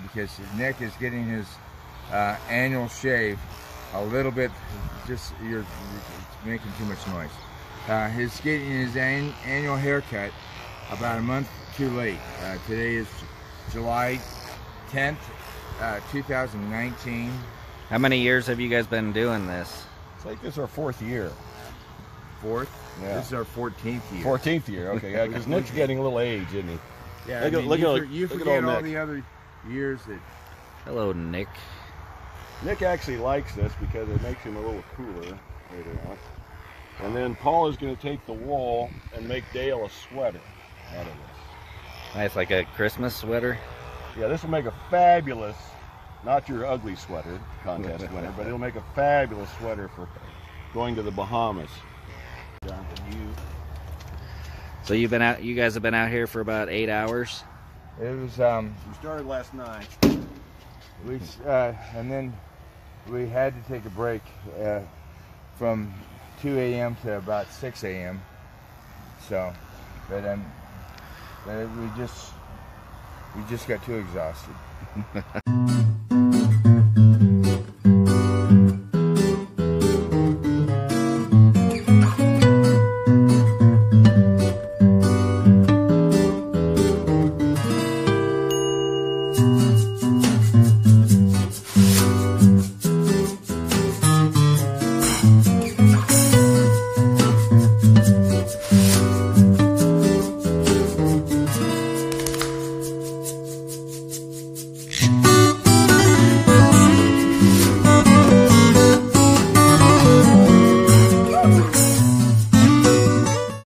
today because Nick is getting his uh, annual shave a little bit. Just you're, it's making too much noise. Uh, he's getting his an, annual haircut about a month too late. Uh, today is July 10th, uh, 2019. How many years have you guys been doing this? It's like this is our fourth year. Fourth. Yeah. This is our 14th year. 14th year, okay. Yeah, because Nick's getting a little age, isn't he? Yeah, Look I at- mean, look you, at- for- you look forget old all Nick. the other years that Hello, Nick. Nick actually likes this because it makes him a little cooler later on. And then Paul is going to take the wool and make Dale a sweater out of this. Nice, like a Christmas sweater. Yeah, this will make a fabulous, not your ugly sweater contest winner, but it'll make a fabulous sweater for going to the Bahamas. So you've been out. You guys have been out here for about eight hours. It was. Um, we started last night. we uh, and then we had to take a break uh, from 2 a.m. to about 6 a.m. So, but um, but we just we just got too exhausted. Woo!